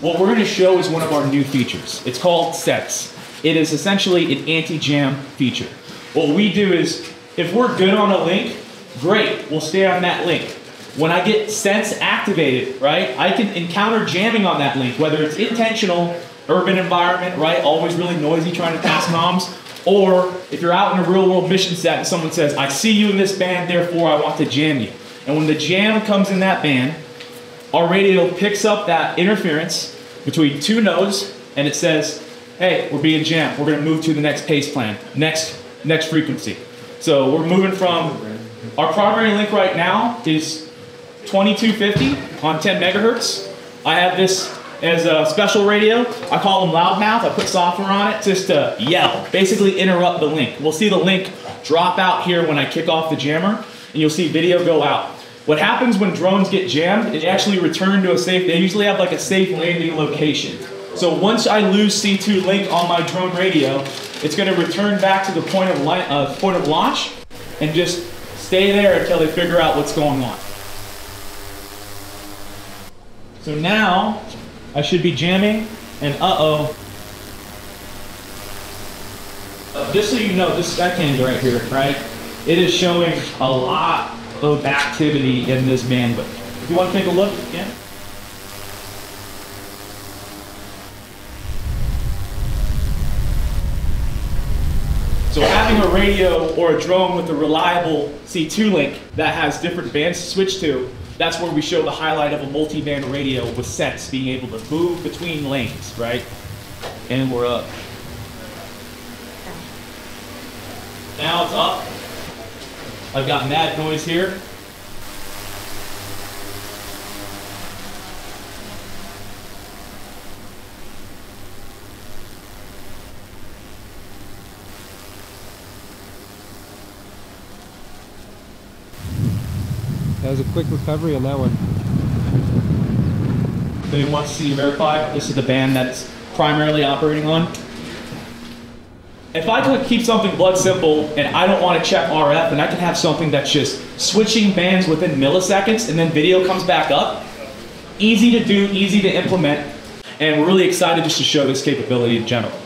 What we're going to show is one of our new features. It's called Sense. It is essentially an anti-jam feature. What we do is, if we're good on a link, great, we'll stay on that link. When I get Sense activated, right, I can encounter jamming on that link, whether it's intentional, urban environment, right, always really noisy trying to pass noms, or if you're out in a real world mission set and someone says, I see you in this band, therefore I want to jam you. And when the jam comes in that band, our radio picks up that interference between two nodes and it says, hey, we're being jammed. We're going to move to the next pace plan, next, next frequency. So we're moving from, our primary link right now is 2250 on 10 megahertz. I have this as a special radio. I call them loudmouth. I put software on it just to yell, basically interrupt the link. We'll see the link drop out here when I kick off the jammer, and you'll see video go out. What happens when drones get jammed, it actually return to a safe, they usually have like a safe landing location. So once I lose C2 link on my drone radio, it's going to return back to the point of, uh, point of launch and just stay there until they figure out what's going on. So now I should be jamming and uh-oh. Uh, just so you know, this backhand right here, right? It is showing a lot of activity in this bandwidth. If you want to take a look again. So having a radio or a drone with a reliable C2 link that has different bands to switch to, that's where we show the highlight of a multi-band radio with sense being able to move between lanes, right? And we're up. Now it's up. I've got mad noise here. That was a quick recovery on that one. They want to see verify. This is the band that's primarily operating on. If I could keep something blood simple and I don't want to check RF and I can have something that's just switching bands within milliseconds and then video comes back up, easy to do, easy to implement, and we're really excited just to show this capability in general.